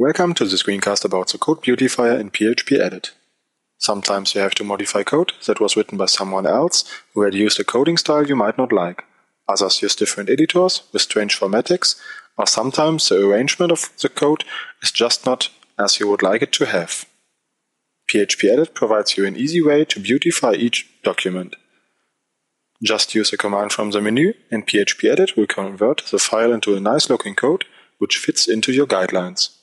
Welcome to the screencast about the code beautifier in PHP-Edit. Sometimes you have to modify code that was written by someone else who had used a coding style you might not like. Others use different editors with strange formatics, or sometimes the arrangement of the code is just not as you would like it to have. PHP-Edit provides you an easy way to beautify each document. Just use a command from the menu and PHP-Edit will convert the file into a nice looking code which fits into your guidelines.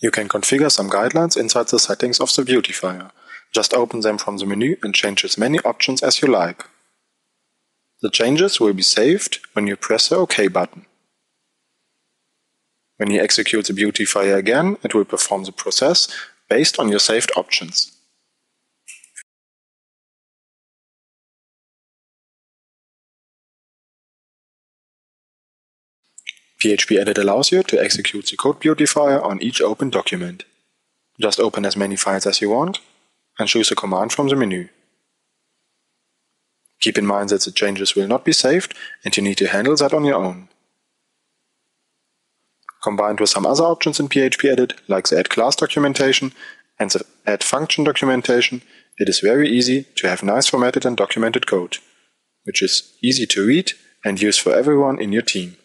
You can configure some guidelines inside the settings of the beautifier. Just open them from the menu and change as many options as you like. The changes will be saved when you press the OK button. When you execute the beautifier again, it will perform the process based on your saved options. PHP-Edit allows you to execute the code beautifier on each open document. Just open as many files as you want and choose a command from the menu. Keep in mind that the changes will not be saved and you need to handle that on your own. Combined with some other options in PHP-Edit, like the add class documentation and the add function documentation, it is very easy to have nice formatted and documented code, which is easy to read and use for everyone in your team.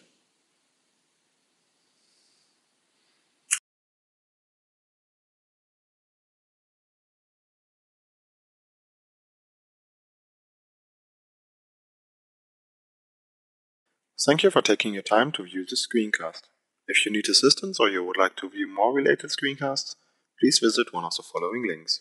Thank you for taking your time to view this screencast. If you need assistance or you would like to view more related screencasts, please visit one of the following links.